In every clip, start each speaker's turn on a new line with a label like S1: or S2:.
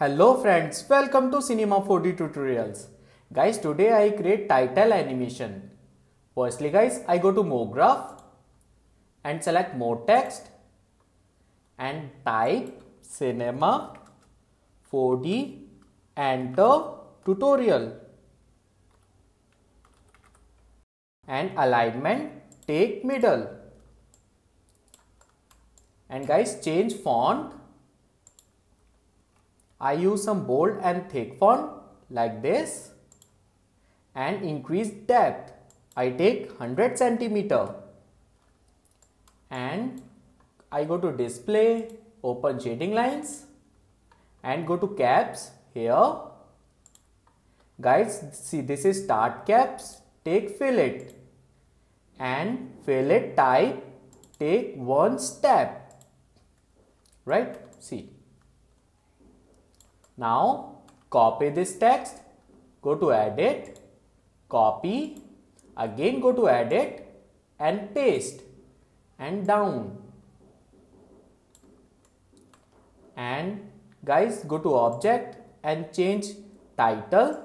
S1: Hello friends, welcome to Cinema 4D tutorials. Guys, today I create title animation. Firstly guys, I go to MoGraph and select MoText and type cinema 4D enter tutorial and alignment take middle and guys change font I use some bold and thick font like this and increase depth. I take 100 centimeter and I go to display, open shading lines and go to caps here. Guys, see this is start caps, take fillet and fillet type, take one step, right? See now copy this text, go to edit, copy, again go to edit and paste and down. And guys go to object and change title.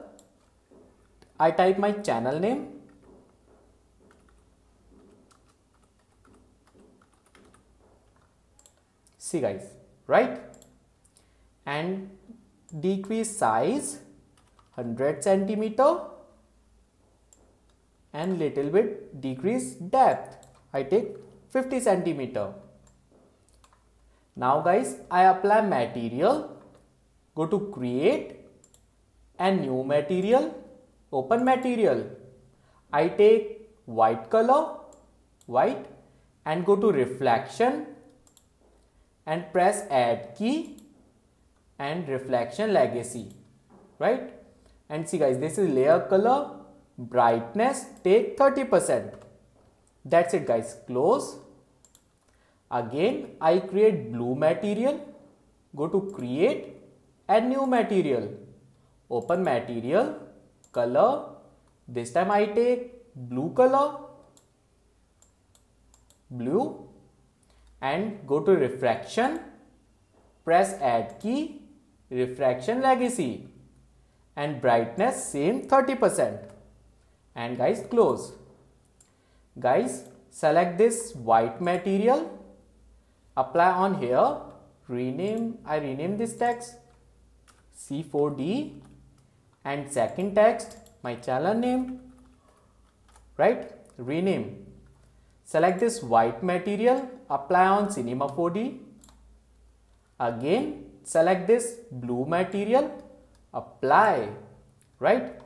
S1: I type my channel name. See guys, right? And decrease size 100 centimeter and little bit decrease depth. I take 50 centimeter. Now guys I apply material go to create and new material open material. I take white color white and go to reflection and press add key and reflection legacy right? And see guys this is layer color brightness take 30 percent. That's it guys close. Again i create blue material go to create a new material. Open material color this time i take blue color blue and go to refraction press add key refraction legacy. And brightness same 30% and guys close. Guys select this white material. Apply on here. Rename I rename this text. C4D and second text my channel name. Right? Rename. Select this white material. Apply on cinema 4D again select this blue material apply right?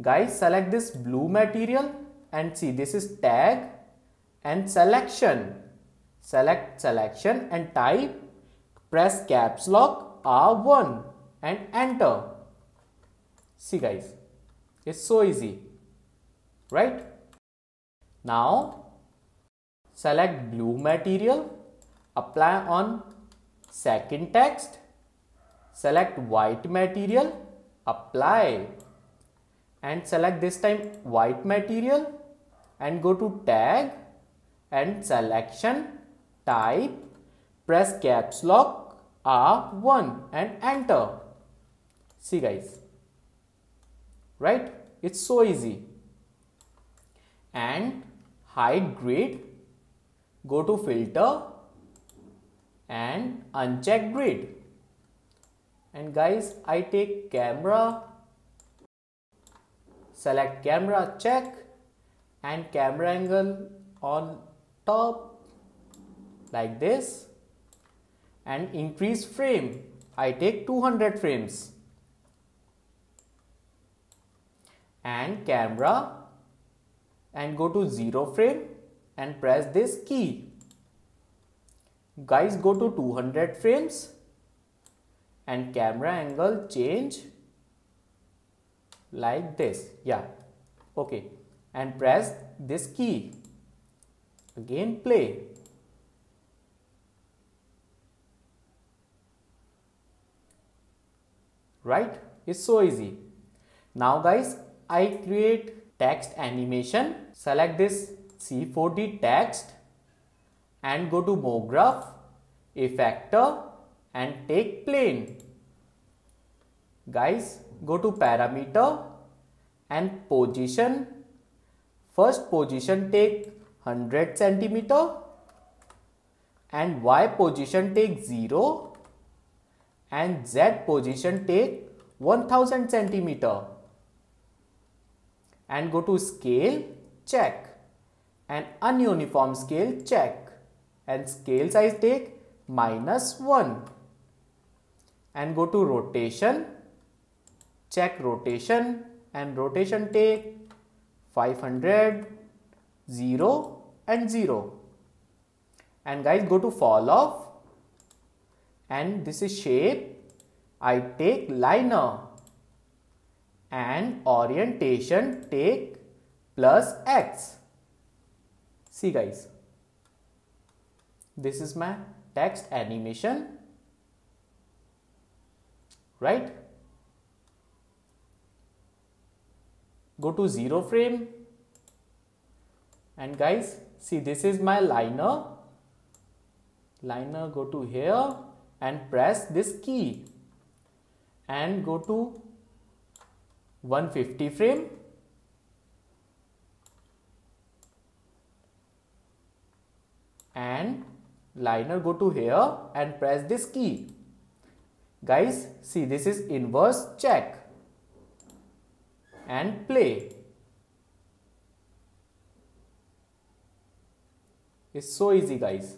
S1: Guys select this blue material and see this is tag and selection. Select selection and type press caps lock R1 and enter. See guys it's so easy right? Now select blue material apply on Second text, select white material, apply. And select this time white material. And go to tag. And selection. Type. Press caps lock. R1 and enter. See guys, right? It's so easy. And hide grid, go to filter and uncheck grid. And guys I take camera select camera check and camera angle on top like this and increase frame. I take 200 frames. And camera and go to 0 frame and press this key guys go to 200 frames and camera angle change like this. Yeah. Okay. And press this key. Again play. Right? It's so easy. Now guys i create text animation. Select this c4d text and go to MoGraph, a factor and take plain. Guys go to parameter and position. First position take 100 centimeter. And y position take 0 and z position take 1000 centimeter. And go to scale check. And ununiform scale check and scale size take minus 1 and go to rotation check rotation. And rotation take 500 0 and 0 and guys go to fall off. And this is shape. I take liner. And orientation take plus x. See guys this is my text animation. Right? Go to zero frame. And guys see this is my liner. Liner go to here and press this key. And go to 150 frame. And liner go to here and press this key. Guys see this is inverse check. And play. It's so easy guys.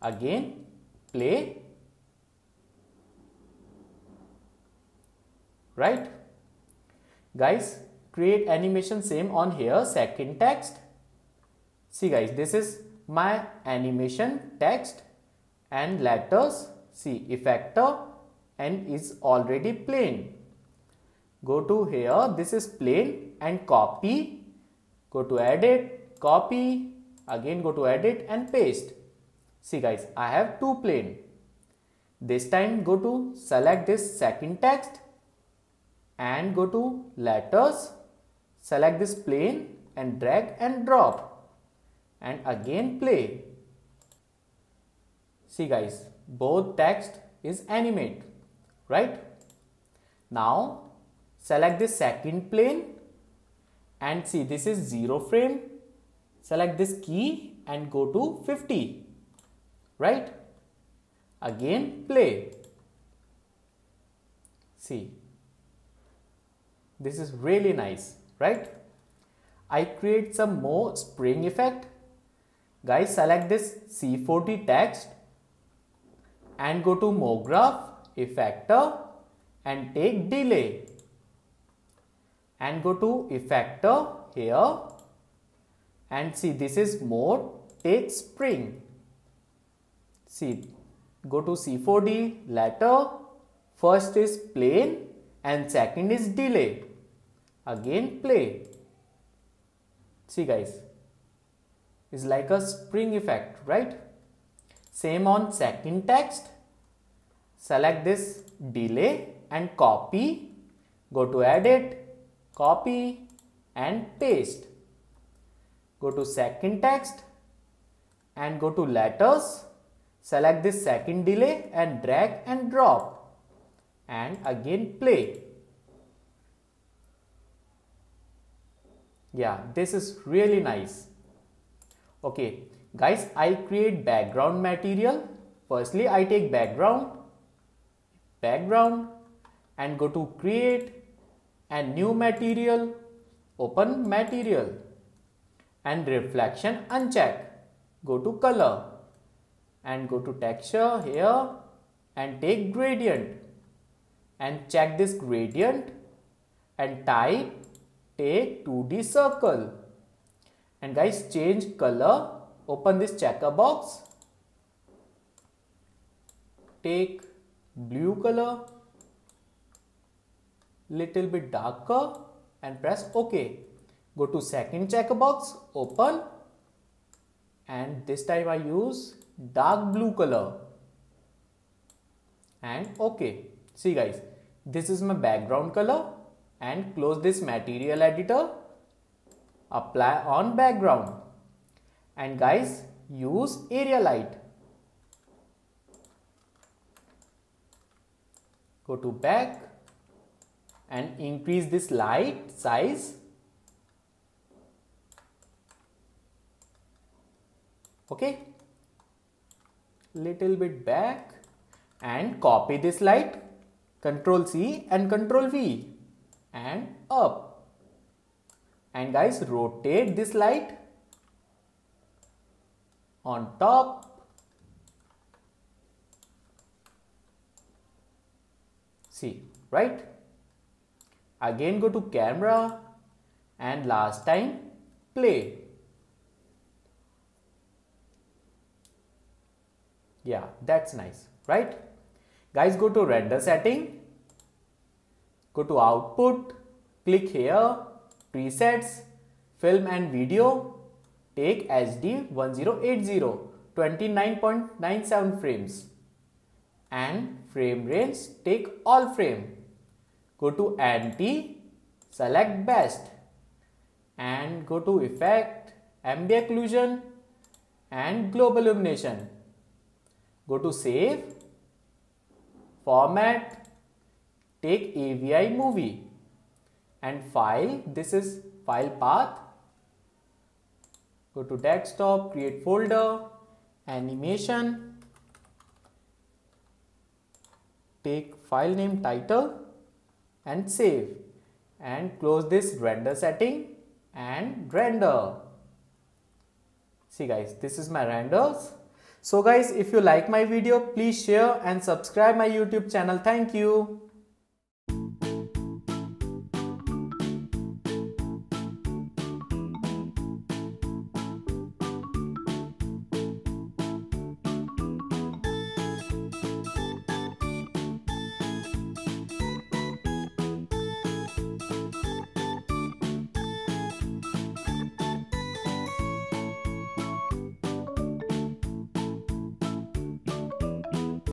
S1: Again play. Right? Guys create animation same on here second text. See guys this is my animation text and letters see effector and is already plain. Go to here this is plain and copy. Go to edit copy. Again go to edit and paste. See guys I have two plain. This time go to select this second text and go to letters. Select this plain and drag and drop and again play. See guys both text is animate right? Now select the second plain and see this is zero frame. Select this key and go to 50 right? Again play. See this is really nice, right? I create some more spring effect. Guys, select this C4D text and go to MoGraph, Effector and take Delay. And go to Effector here. And see this is mode, take spring. See, go to C4D, letter, first is plain and second is delay. Again play. See guys is like a spring effect right? Same on second text. Select this delay and copy. Go to edit copy and paste. Go to second text and go to letters. Select this second delay and drag and drop. And again play. Yeah, this is really nice. Okay, guys, I create background material. Firstly, I take background, background and go to create and new material, open material and reflection uncheck. Go to color and go to texture here and take gradient and check this gradient and type take 2D circle and guys change color. Open this checker box. Take blue color. Little bit darker. And press ok. Go to second checker box. Open. And this time I use dark blue color. And ok. See guys, this is my background color. And close this material editor. Apply on background. And guys use area light. Go to back, and increase this light size. Okay? Little bit back and copy this light. Control C and control V. And up and guys rotate this light on top. See right? Again go to camera and last time play. Yeah that's nice right? Guys go to render setting. Go to output. Click here presets film and video take HD 1080 29.97 frames. And frame range take all frame. Go to anti select best. And go to effect ambient occlusion and global illumination. Go to save, format, take AVI movie and file. This is file path. Go to desktop, create folder, animation, take file name title and save and close this render setting and render. See guys, this is my renders. So guys, if you like my video, please share and subscribe my YouTube channel. Thank you.